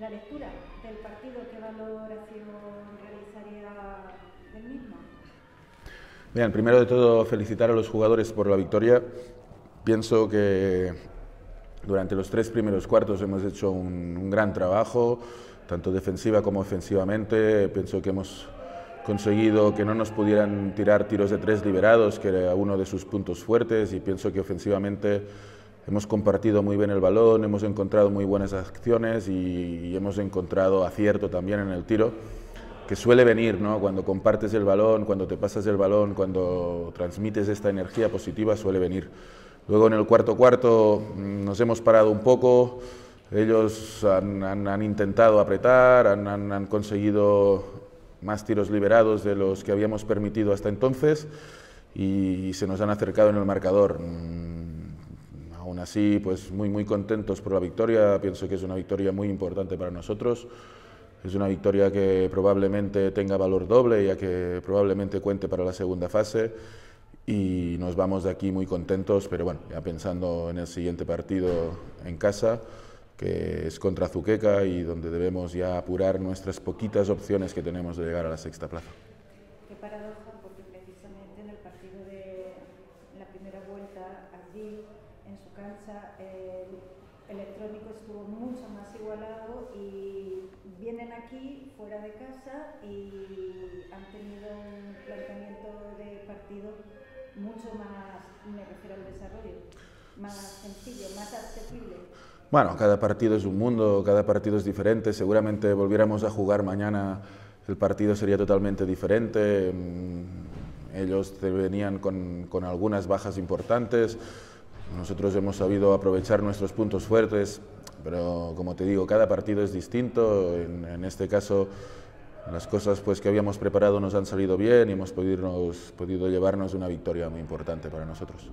la lectura del partido, ¿qué valoración realizaría del mismo? Bien, primero de todo felicitar a los jugadores por la victoria. Pienso que durante los tres primeros cuartos hemos hecho un, un gran trabajo, tanto defensiva como ofensivamente. Pienso que hemos conseguido que no nos pudieran tirar tiros de tres liberados, que era uno de sus puntos fuertes, y pienso que ofensivamente hemos compartido muy bien el balón, hemos encontrado muy buenas acciones y, hemos encontrado acierto también en el tiro, que suele venir ¿no? cuando compartes el balón, cuando te pasas el balón, cuando transmites esta energía positiva, suele venir. Luego en el cuarto cuarto mm, nos hemos parado un poco, ellos han, intentado apretar, han, han conseguido más tiros liberados de los que habíamos permitido hasta entonces y se nos han acercado en el marcador. Así, pues muy, muy contentos por la victoria. Pienso que es una victoria muy importante para nosotros. Es una victoria que probablemente tenga valor doble, ya que probablemente cuente para la segunda fase. Y nos vamos de aquí muy contentos, pero bueno, ya pensando en el siguiente partido en casa, que es contra Zuqueca y donde debemos ya apurar nuestras poquitas opciones que tenemos de llegar a la sexta plaza. Qué porque precisamente en el partido de la primera vuelta, allí en su cancha, el electrónico estuvo mucho más igualado y vienen aquí, fuera de casa, y han tenido un planteamiento de partido mucho más, me refiero al desarrollo, más sencillo, más accesible. Bueno, cada partido es un mundo, cada partido es diferente. Seguramente volviéramos a jugar mañana, el partido sería totalmente diferente. Mm, ellos venían con, con algunas bajas importantes. Nosotros hemos sabido aprovechar nuestros puntos fuertes, pero como te digo, cada partido es distinto. En, este caso, las cosas pues, que habíamos preparado nos han salido bien y hemos podido llevarnos una victoria muy importante para nosotros.